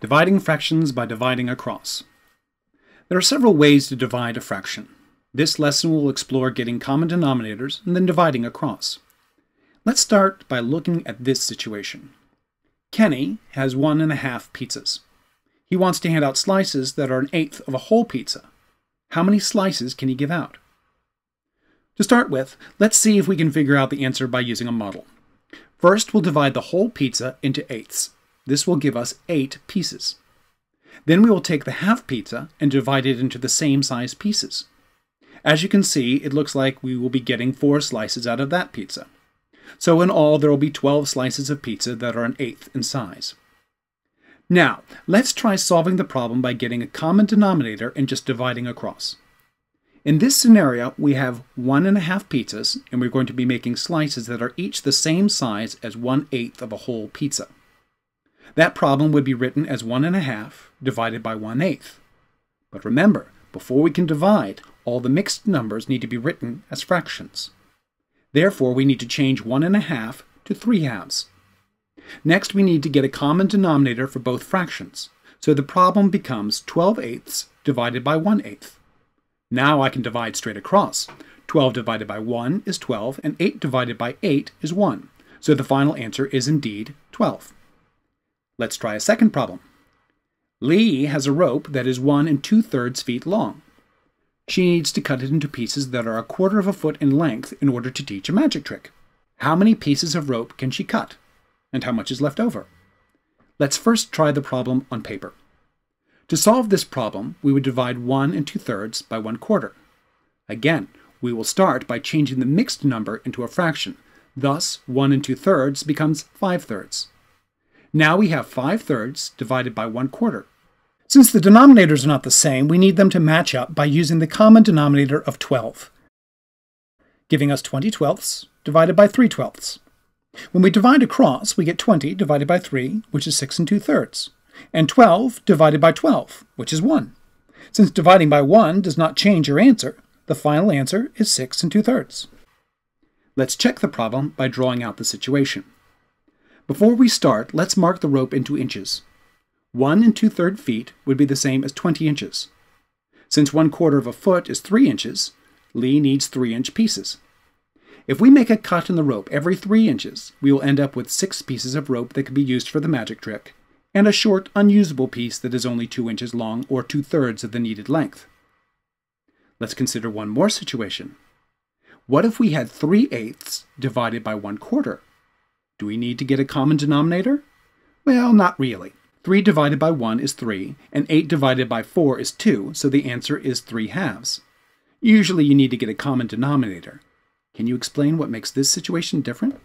Dividing fractions by dividing across. There are several ways to divide a fraction. This lesson will explore getting common denominators and then dividing across. Let's start by looking at this situation. Kenny has one and a half pizzas. He wants to hand out slices that are an eighth of a whole pizza. How many slices can he give out? To start with, let's see if we can figure out the answer by using a model. First, we'll divide the whole pizza into eighths. This will give us 8 pieces. Then we will take the half pizza and divide it into the same size pieces. As you can see, it looks like we will be getting 4 slices out of that pizza. So in all, there will be 12 slices of pizza that are an eighth in size. Now, let's try solving the problem by getting a common denominator and just dividing across. In this scenario, we have one and a half pizzas, and we're going to be making slices that are each the same size as one eighth of a whole pizza. That problem would be written as 1 and a half divided by 1 eighth. But remember, before we can divide, all the mixed numbers need to be written as fractions. Therefore, we need to change 1 and a half to 3 halves. Next, we need to get a common denominator for both fractions. So the problem becomes 12 eighths divided by 1 eighth. Now I can divide straight across. 12 divided by 1 is 12, and 8 divided by 8 is 1. So the final answer is indeed 12. Let's try a second problem. Lee has a rope that is one and two thirds feet long. She needs to cut it into pieces that are a quarter of a foot in length in order to teach a magic trick. How many pieces of rope can she cut? And how much is left over? Let's first try the problem on paper. To solve this problem, we would divide 1 and 2 thirds by 1 quarter. Again, we will start by changing the mixed number into a fraction. Thus, 1 and 2 thirds becomes 5 thirds. Now we have 5 thirds divided by 1 quarter. Since the denominators are not the same, we need them to match up by using the common denominator of 12, giving us 20 twelfths divided by 3 twelfths. When we divide across, we get 20 divided by 3, which is 6 and 2 thirds, and 12 divided by 12, which is 1. Since dividing by 1 does not change your answer, the final answer is 6 and 2 thirds. Let's check the problem by drawing out the situation. Before we start, let's mark the rope into inches. 1 and 2 third feet would be the same as 20 inches. Since 1 quarter of a foot is 3 inches, Lee needs 3 inch pieces. If we make a cut in the rope every 3 inches, we will end up with 6 pieces of rope that can be used for the magic trick, and a short, unusable piece that is only 2 inches long or 2 thirds of the needed length. Let's consider one more situation. What if we had 3 eighths divided by 1 quarter? Do we need to get a common denominator? Well, not really. 3 divided by 1 is 3, and 8 divided by 4 is 2, so the answer is 3 halves. Usually you need to get a common denominator. Can you explain what makes this situation different?